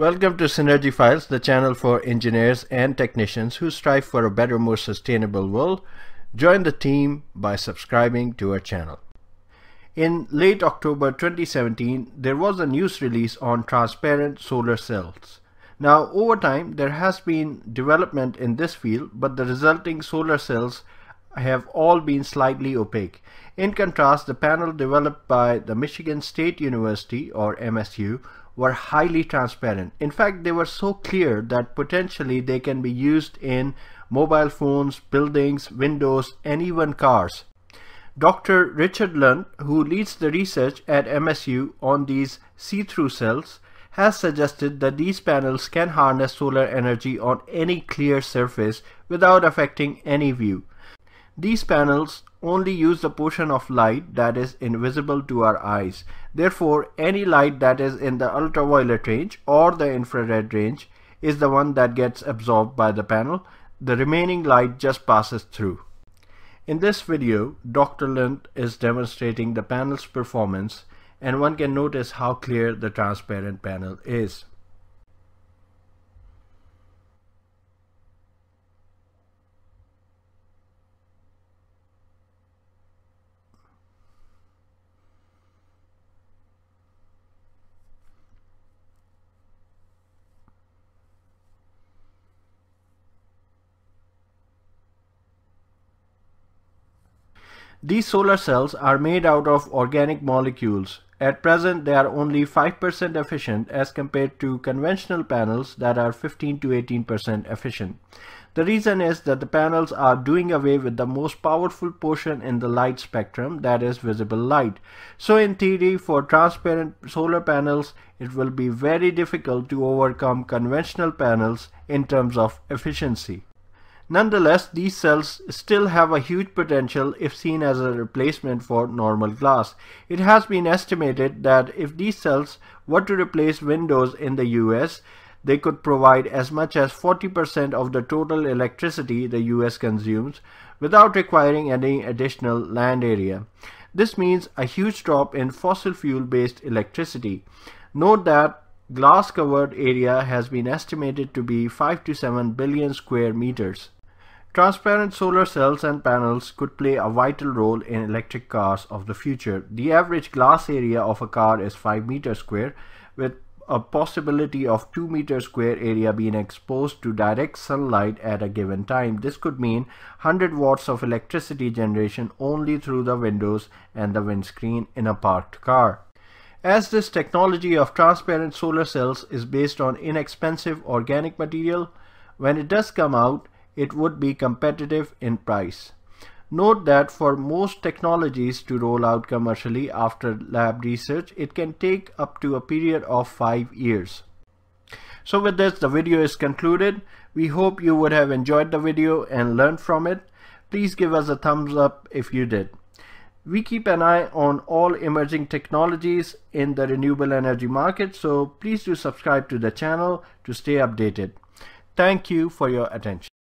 Welcome to Synergy Files, the channel for engineers and technicians who strive for a better, more sustainable world. Join the team by subscribing to our channel. In late October 2017, there was a news release on transparent solar cells. Now, over time, there has been development in this field, but the resulting solar cells have all been slightly opaque. In contrast, the panel developed by the Michigan State University, or MSU, were highly transparent. In fact, they were so clear that potentially they can be used in mobile phones, buildings, windows, and even cars. Dr. Richard Lunt, who leads the research at MSU on these see-through cells, has suggested that these panels can harness solar energy on any clear surface without affecting any view. These panels only use the portion of light that is invisible to our eyes. Therefore, any light that is in the ultraviolet range or the infrared range is the one that gets absorbed by the panel. The remaining light just passes through. In this video, Dr. Lunt is demonstrating the panel's performance and one can notice how clear the transparent panel is. These solar cells are made out of organic molecules. At present, they are only 5% efficient as compared to conventional panels that are 15 to 18% efficient. The reason is that the panels are doing away with the most powerful portion in the light spectrum, that is visible light. So in theory, for transparent solar panels, it will be very difficult to overcome conventional panels in terms of efficiency. Nonetheless, these cells still have a huge potential if seen as a replacement for normal glass. It has been estimated that if these cells were to replace windows in the US, they could provide as much as 40% of the total electricity the US consumes without requiring any additional land area. This means a huge drop in fossil fuel based electricity. Note that glass covered area has been estimated to be 5 to 7 billion square meters. Transparent solar cells and panels could play a vital role in electric cars of the future. The average glass area of a car is 5 meters square with a possibility of 2 meter square area being exposed to direct sunlight at a given time. This could mean 100 watts of electricity generation only through the windows and the windscreen in a parked car. As this technology of transparent solar cells is based on inexpensive organic material, when it does come out, it would be competitive in price. Note that for most technologies to roll out commercially after lab research, it can take up to a period of 5 years. So with this, the video is concluded. We hope you would have enjoyed the video and learned from it. Please give us a thumbs up if you did. We keep an eye on all emerging technologies in the renewable energy market, so please do subscribe to the channel to stay updated. Thank you for your attention.